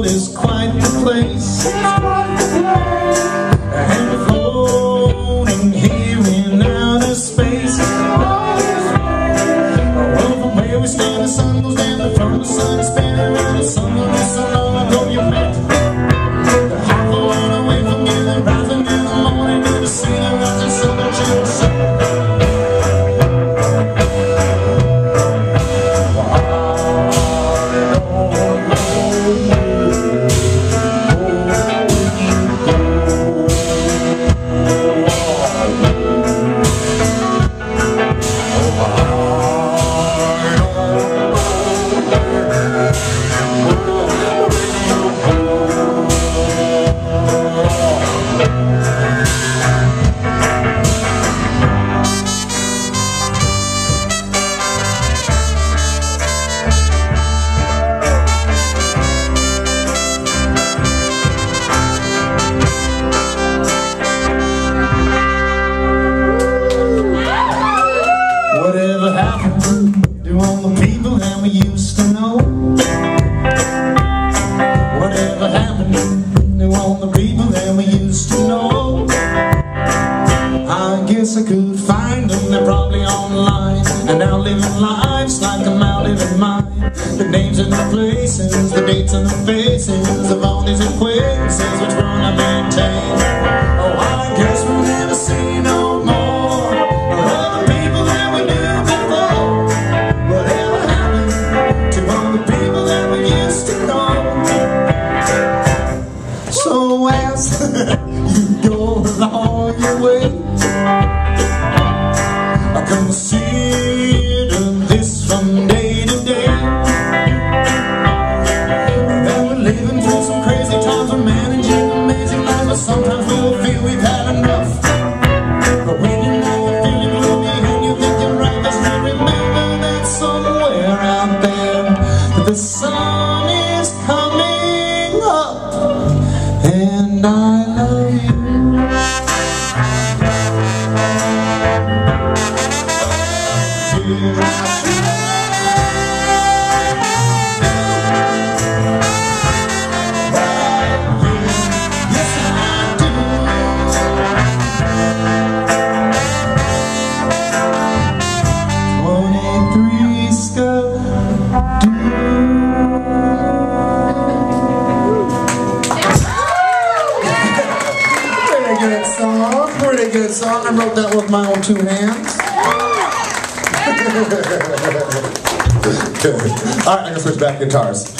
world is quite the place. It's quite the place. And floating here in outer space. Over where we stand, the sun goes down, the front sun is spinning place I could find them, they're probably online. And now living lives like I'm out living mine. The names and the places, the dates and the faces of all these acquaintances, which one I maintain. Oh, I guess we'll never see no more. the people that we knew before So as you go along your way consider this from day to day. That we're living through some crazy times, we're managing amazing lives, but sometimes we'll feel we've had enough. But when Pretty good song, pretty good song. I wrote that with my own two hands. All right, I'm gonna switch back to guitars.